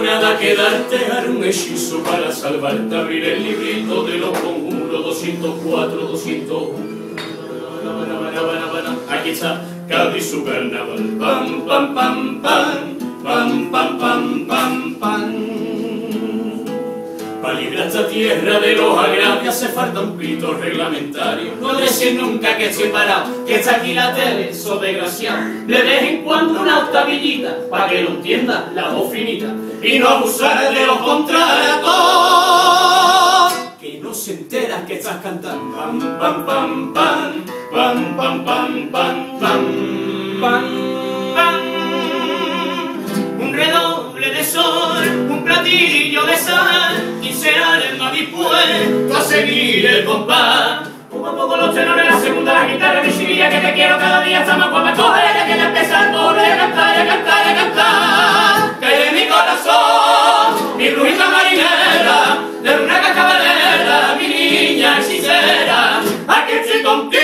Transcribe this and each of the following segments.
nada que darte, haré un hechizo para salvarte, abrir el librito de los conjuros 204, 201. Aquí está Cádiz su carnaval. Pam, pam, pam, pam, pam, pam, pam, pam, Para librar esta tierra de los agravios hace falta un pito reglamentario. No decir nunca que estoy parado, que está aquí la tele, eso desgraciado. De vez en cuando una octavillita, para que lo entienda la voz finita. Y no abusar de los contratos. Que no se entera que estás cantando. Pam, pam, pam, pam, pam, pam, pam, pam, pam, pam. Dispuesto a seguir el compás. Poco a poco los tenores, la segunda, la guitarra, mi chiquilla que te quiero cada día está más guapa. Coge que quiere empezar, volver a cantar, a cantar, a cantar. Que de mi corazón, mi brujita marinera, de una cacabalera, mi niña hechicera, aquí estoy contigo.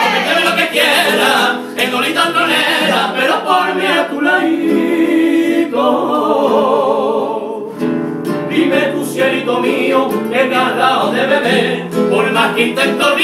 Que me quede lo que quiera, en dolita tronera, pero por mí a tu laico. Cielito mío, que me de beber, por más que intento